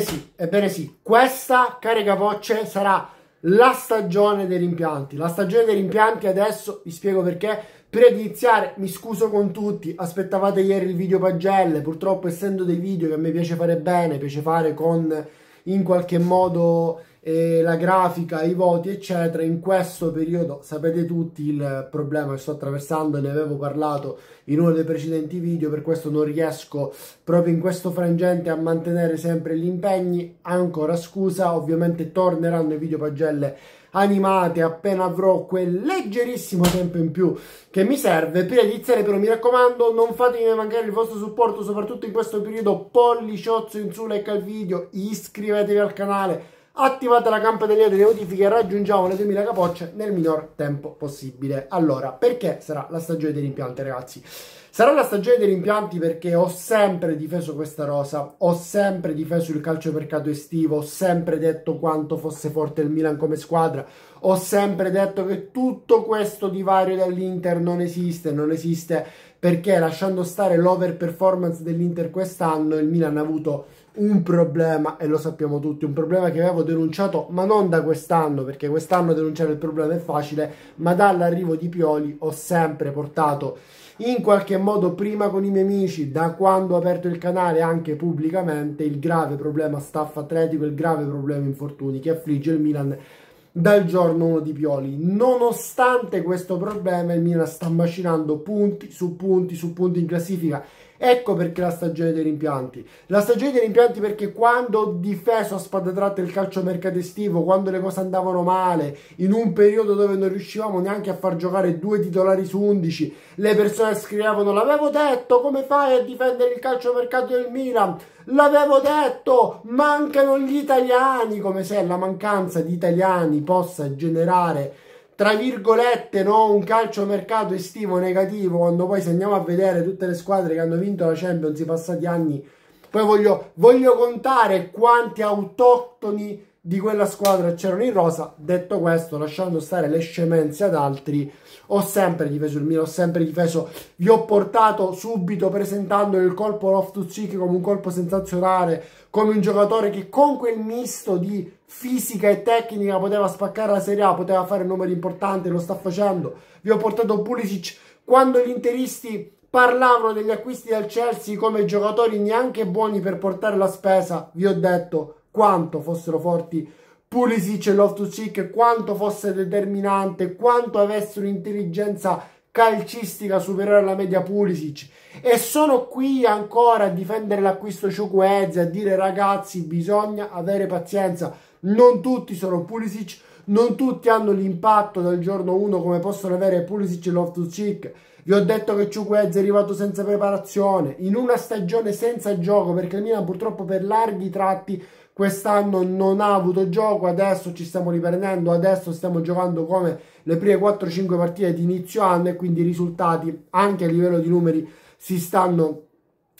sì, ebbene sì, questa, cari capocce, sarà la stagione dei rimpianti. La stagione dei rimpianti adesso vi spiego perché. Prima di iniziare mi scuso con tutti, aspettavate ieri il video pagelle, purtroppo essendo dei video che a me piace fare bene, piace fare con in qualche modo eh, la grafica, i voti eccetera, in questo periodo sapete tutti il problema che sto attraversando, ne avevo parlato in uno dei precedenti video, per questo non riesco proprio in questo frangente a mantenere sempre gli impegni, ancora scusa, ovviamente torneranno i video pagelle animate appena avrò quel leggerissimo tempo in più che mi serve. Di iniziare però mi raccomando non fatemi mancare il vostro supporto soprattutto in questo periodo polliciozzo in su like al video iscrivetevi al canale attivate la campanella delle notifiche e raggiungiamo le 2000 capocce nel minor tempo possibile. Allora perché sarà la stagione dei rimpianti ragazzi? Sarà la stagione dei rimpianti perché ho sempre difeso questa rosa, ho sempre difeso il calcio mercato estivo, ho sempre detto quanto fosse forte il Milan come squadra, ho sempre detto che tutto questo divario dell'Inter non esiste, non esiste perché lasciando stare l'over performance dell'Inter quest'anno il Milan ha avuto un problema e lo sappiamo tutti, un problema che avevo denunciato ma non da quest'anno perché quest'anno denunciare il problema è facile, ma dall'arrivo di Pioli ho sempre portato in qualche modo prima con i miei amici, da quando ho aperto il canale anche pubblicamente, il grave problema staff atletico, il grave problema infortuni che affligge il Milan dal giorno 1 di Pioli. Nonostante questo problema, il Milan sta macinando punti su punti su punti in classifica Ecco perché la stagione dei rimpianti. La stagione dei rimpianti perché quando ho difeso a spada tratta il calcio mercato estivo, quando le cose andavano male, in un periodo dove non riuscivamo neanche a far giocare due titolari su undici, le persone scrivevano l'avevo detto, come fai a difendere il calcio mercato del Milan? L'avevo detto, mancano gli italiani, come se la mancanza di italiani possa generare tra virgolette, no? un calcio mercato estivo negativo, quando poi se andiamo a vedere tutte le squadre che hanno vinto la Champions i passati anni, poi voglio, voglio contare quanti autoctoni di quella squadra c'erano in rosa. Detto questo, lasciando stare le scemenze ad altri, ho sempre difeso il mio, ho sempre difeso. Vi ho portato subito presentando il colpo Loftus Cheek come un colpo sensazionale, come un giocatore che con quel misto di fisica e tecnica poteva spaccare la Serie A, poteva fare numeri importanti, lo sta facendo. Vi ho portato Pulisic quando gli interisti parlavano degli acquisti del Chelsea come giocatori neanche buoni per portare la spesa, vi ho detto quanto fossero forti Pulisic e Loftus-Cheek, quanto fosse determinante, quanto avesse un'intelligenza calcistica superiore alla media Pulisic. E sono qui ancora a difendere l'acquisto Ciukweze a dire ragazzi bisogna avere pazienza. Non tutti sono Pulisic non tutti hanno l'impatto dal giorno 1 come possono avere Pulisic e Loftus-Cheek. Vi ho detto che Ciukweze è arrivato senza preparazione in una stagione senza gioco perché il Milan purtroppo per larghi tratti quest'anno non ha avuto gioco, adesso ci stiamo riprendendo, adesso stiamo giocando come le prime 4-5 partite di inizio anno e quindi i risultati anche a livello di numeri si stanno,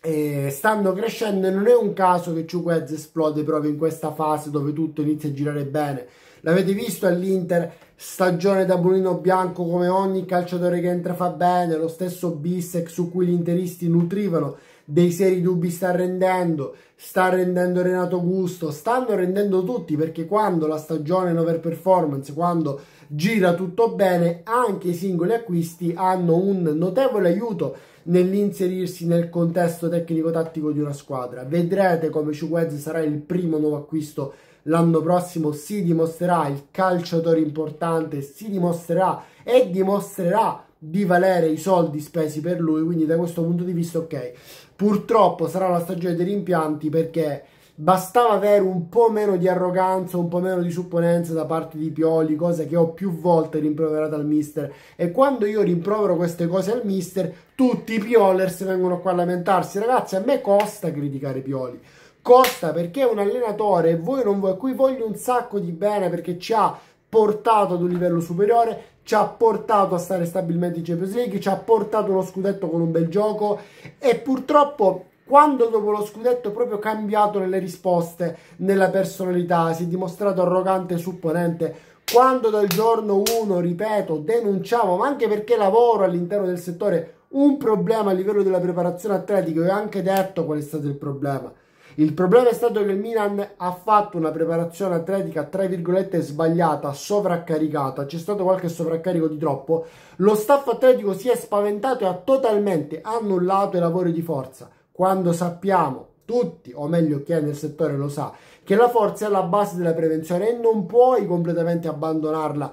eh, stanno crescendo e non è un caso che Ciuquez esplode proprio in questa fase dove tutto inizia a girare bene. L'avete visto all'Inter, stagione da bulino bianco come ogni calciatore che entra fa bene, lo stesso Bissek su cui gli interisti nutrivano dei seri dubbi sta rendendo, sta rendendo Renato Gusto, stanno rendendo tutti perché quando la stagione è over performance, quando gira tutto bene, anche i singoli acquisti hanno un notevole aiuto nell'inserirsi nel contesto tecnico-tattico di una squadra. Vedrete come Chukwueze sarà il primo nuovo acquisto l'anno prossimo, si dimostrerà il calciatore importante, si dimostrerà e dimostrerà di valere i soldi spesi per lui, quindi da questo punto di vista ok. Purtroppo sarà la stagione dei rimpianti perché bastava avere un po' meno di arroganza, un po' meno di supponenza da parte di Pioli, cosa che ho più volte rimproverato al mister. E quando io rimprovero queste cose al mister, tutti i Piolers vengono qua a lamentarsi. Ragazzi, a me costa criticare Pioli. Costa perché è un allenatore, voi non voi, a cui voglio un sacco di bene perché ci ha portato ad un livello superiore, ci ha portato a stare stabilmente in Champions League, ci ha portato uno scudetto con un bel gioco e purtroppo quando dopo lo scudetto proprio cambiato nelle risposte, nella personalità, si è dimostrato arrogante e supponente, quando dal giorno 1, ripeto, denunciavo, ma anche perché lavoro all'interno del settore, un problema a livello della preparazione atletica, ho anche detto qual è stato il problema. Il problema è stato che il Milan ha fatto una preparazione atletica, tra virgolette, sbagliata, sovraccaricata. C'è stato qualche sovraccarico di troppo. Lo staff atletico si è spaventato e ha totalmente annullato i lavori di forza. Quando sappiamo tutti, o meglio chi è nel settore lo sa, che la forza è la base della prevenzione e non puoi completamente abbandonarla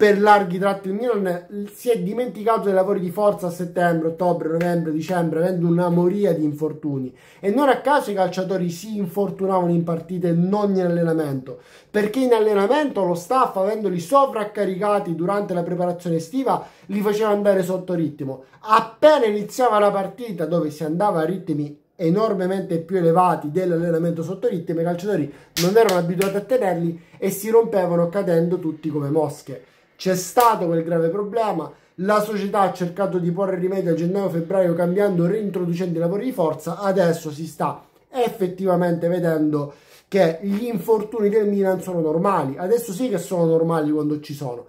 per larghi tratti il Milan si è dimenticato dei lavori di forza a settembre, ottobre, novembre, dicembre, avendo una moria di infortuni. E non a caso i calciatori si infortunavano in partite e non in allenamento, perché in allenamento lo staff, avendoli sovraccaricati durante la preparazione estiva, li faceva andare sotto ritmo. Appena iniziava la partita, dove si andava a ritmi enormemente più elevati dell'allenamento sotto ritmo, i calciatori non erano abituati a tenerli e si rompevano cadendo tutti come mosche. C'è stato quel grave problema, la società ha cercato di porre rimedio a gennaio-febbraio cambiando, reintroducendo i lavori di forza, adesso si sta effettivamente vedendo che gli infortuni del Milan sono normali, adesso sì che sono normali quando ci sono.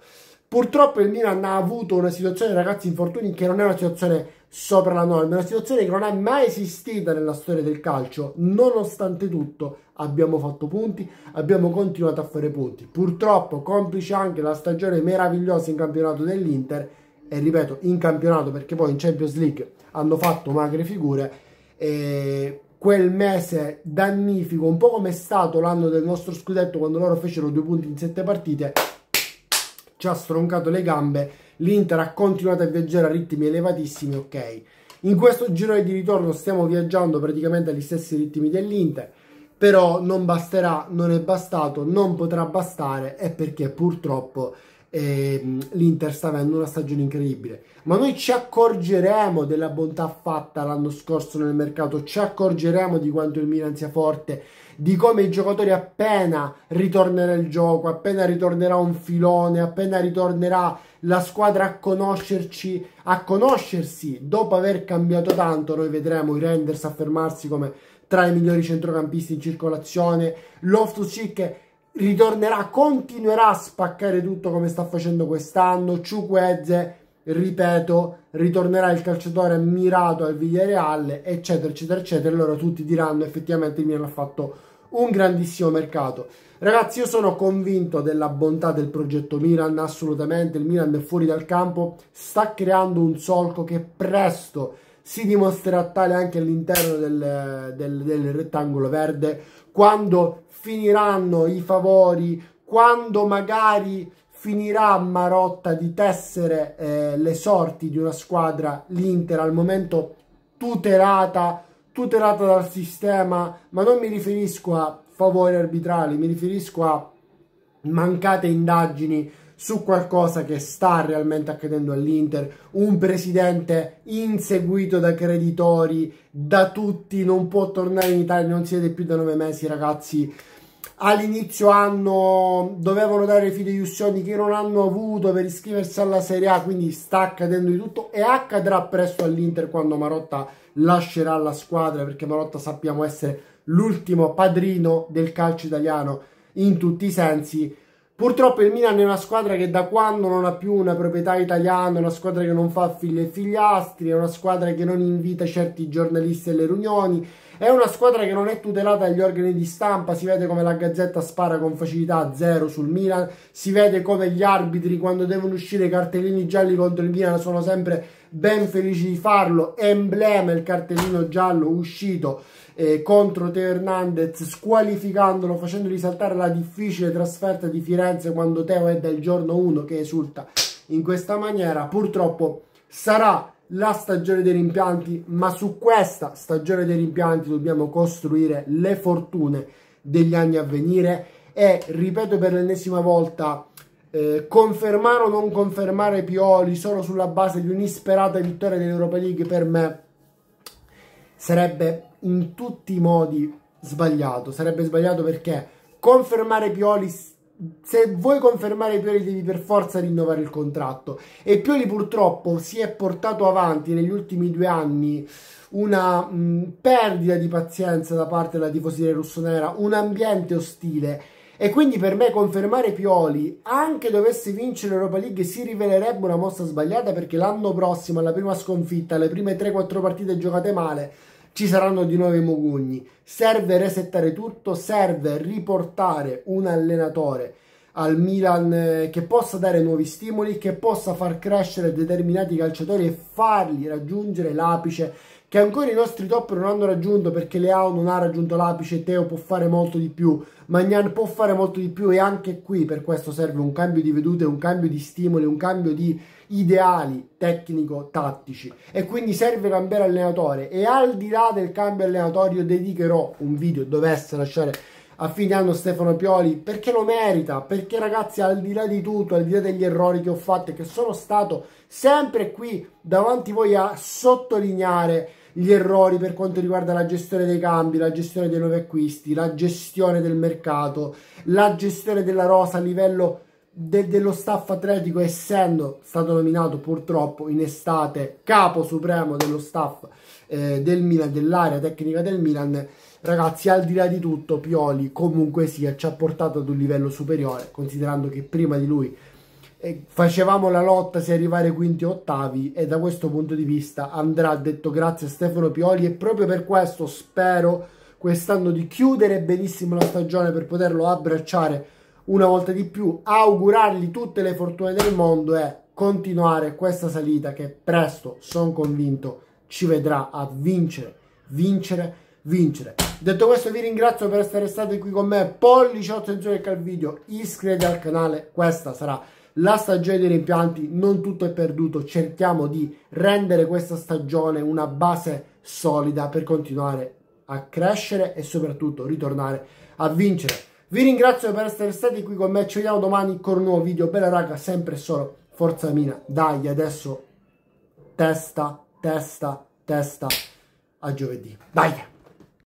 Purtroppo il Milan ha avuto una situazione, ragazzi, infortuni che non è una situazione sopra la norma, una situazione che non è mai esistita nella storia del calcio. Nonostante tutto, abbiamo fatto punti, abbiamo continuato a fare punti. Purtroppo, complice anche la stagione meravigliosa in campionato dell'Inter, e ripeto, in campionato perché poi in Champions League hanno fatto magre figure. E quel mese dannifico, un po' come è stato l'anno del nostro scudetto quando loro fecero due punti in sette partite ci ha stroncato le gambe, l'Inter ha continuato a viaggiare a ritmi elevatissimi, ok. In questo giro di ritorno stiamo viaggiando praticamente agli stessi ritmi dell'Inter, però non basterà, non è bastato, non potrà bastare, è perché purtroppo eh, l'Inter sta avendo una stagione incredibile. Ma noi ci accorgeremo della bontà fatta l'anno scorso nel mercato, ci accorgeremo di quanto il Milan sia forte, di come i giocatori appena ritornerà il gioco, appena ritornerà un filone, appena ritornerà la squadra a conoscerci, a conoscersi. Dopo aver cambiato tanto, noi vedremo i Renders affermarsi come tra i migliori centrocampisti in circolazione, Loftus Cheek ritornerà, continuerà a spaccare tutto come sta facendo quest'anno, Ciuquezze ripeto, ritornerà il calciatore mirato al Villarreal, eccetera, eccetera, eccetera. E loro tutti diranno effettivamente il Milan ha fatto un grandissimo mercato. Ragazzi, io sono convinto della bontà del progetto Milan, assolutamente. Il Milan è fuori dal campo, sta creando un solco che presto si dimostrerà tale anche all'interno del, del, del rettangolo verde. Quando finiranno i favori, quando magari finirà Marotta di tessere eh, le sorti di una squadra, l'Inter al momento tutelata tutelata dal sistema, ma non mi riferisco a favori arbitrali, mi riferisco a mancate indagini su qualcosa che sta realmente accadendo all'Inter, un presidente inseguito da creditori, da tutti, non può tornare in Italia, non si vede più da nove mesi ragazzi, all'inizio anno dovevano dare fideiussioni che non hanno avuto per iscriversi alla Serie A, quindi sta accadendo di tutto e accadrà presto all'Inter quando Marotta lascerà la squadra perché Marotta sappiamo essere l'ultimo padrino del calcio italiano in tutti i sensi. Purtroppo il Milan è una squadra che da quando non ha più una proprietà italiana, una squadra che non fa figli e figliastri, è una squadra che non invita certi giornalisti alle riunioni, è una squadra che non è tutelata dagli organi di stampa, si vede come la Gazzetta spara con facilità a zero sul Milan, si vede come gli arbitri quando devono uscire i cartellini gialli contro il Milan sono sempre ben felici di farlo, emblema il cartellino giallo uscito eh, contro Teo Hernandez, squalificandolo, facendogli saltare la difficile trasferta di Firenze quando Teo è dal giorno 1 che esulta in questa maniera, purtroppo sarà la stagione dei rimpianti, ma su questa stagione dei rimpianti dobbiamo costruire le fortune degli anni a venire. E, ripeto per l'ennesima volta, eh, confermare o non confermare Pioli solo sulla base di un'isperata vittoria dell'Europa League per me sarebbe in tutti i modi sbagliato. Sarebbe sbagliato perché confermare Pioli se vuoi confermare Pioli devi per forza rinnovare il contratto e Pioli purtroppo si è portato avanti negli ultimi due anni una mh, perdita di pazienza da parte della tifoseria russonera, un ambiente ostile e quindi per me confermare Pioli, anche dovesse vincere l'Europa League, si rivelerebbe una mossa sbagliata perché l'anno prossimo, alla prima sconfitta, alle prime 3-4 partite giocate male, ci saranno di nuovo i Mogugni. Serve resettare tutto, serve riportare un allenatore al Milan eh, che possa dare nuovi stimoli, che possa far crescere determinati calciatori e farli raggiungere l'apice che ancora i nostri top non hanno raggiunto perché Leao non ha raggiunto l'apice, Teo può fare molto di più, Magnan può fare molto di più e anche qui per questo serve un cambio di vedute, un cambio di stimoli, un cambio di ideali tecnico-tattici. E quindi serve cambiare allenatore. E al di là del cambio allenatorio dedicherò un video, dovesse lasciare a fine anno Stefano Pioli perché lo merita, perché ragazzi al di là di tutto, al di là degli errori che ho fatto e che sono stato sempre qui davanti a voi a sottolineare gli errori per quanto riguarda la gestione dei cambi, la gestione dei nuovi acquisti, la gestione del mercato, la gestione della rosa a livello de dello staff atletico, essendo stato nominato purtroppo in estate capo supremo dello staff eh, del Milan, dell'area tecnica del Milan. Ragazzi, al di là di tutto, Pioli comunque sia ci ha portato ad un livello superiore, considerando che prima di lui facevamo la lotta se arrivare quinti o ottavi e da questo punto di vista andrà detto grazie a Stefano Pioli e proprio per questo spero quest'anno di chiudere benissimo la stagione per poterlo abbracciare una volta di più, augurargli tutte le fortune del mondo e continuare questa salita che presto, sono convinto, ci vedrà a vincere, vincere, vincere. Detto questo vi ringrazio per essere stati qui con me, pollice 8 del video, iscrivetevi al canale, questa sarà la stagione dei rimpianti, non tutto è perduto, cerchiamo di rendere questa stagione una base solida per continuare a crescere e soprattutto ritornare a vincere. Vi ringrazio per essere stati qui con me, ci vediamo domani con un nuovo video, bella raga, sempre solo Forza Mina, dai adesso testa, testa, testa, a giovedì, dai!